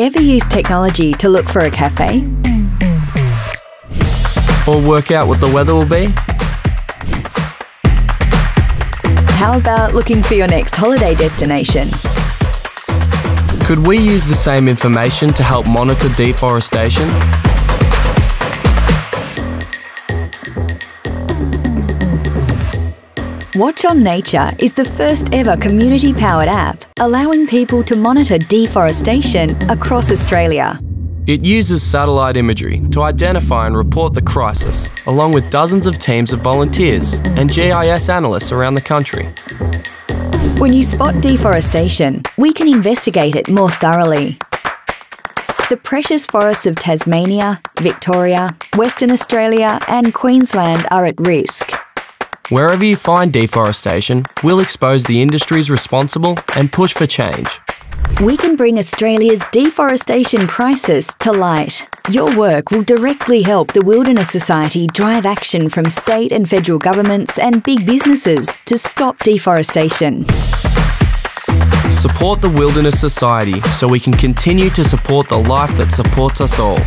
Ever use technology to look for a cafe? Or work out what the weather will be? How about looking for your next holiday destination? Could we use the same information to help monitor deforestation? Watch on Nature is the first ever community powered app allowing people to monitor deforestation across Australia. It uses satellite imagery to identify and report the crisis, along with dozens of teams of volunteers and GIS analysts around the country. When you spot deforestation, we can investigate it more thoroughly. The precious forests of Tasmania, Victoria, Western Australia, and Queensland are at risk. Wherever you find deforestation, we'll expose the industries responsible and push for change. We can bring Australia's deforestation crisis to light. Your work will directly help the Wilderness Society drive action from state and federal governments and big businesses to stop deforestation. Support the Wilderness Society so we can continue to support the life that supports us all.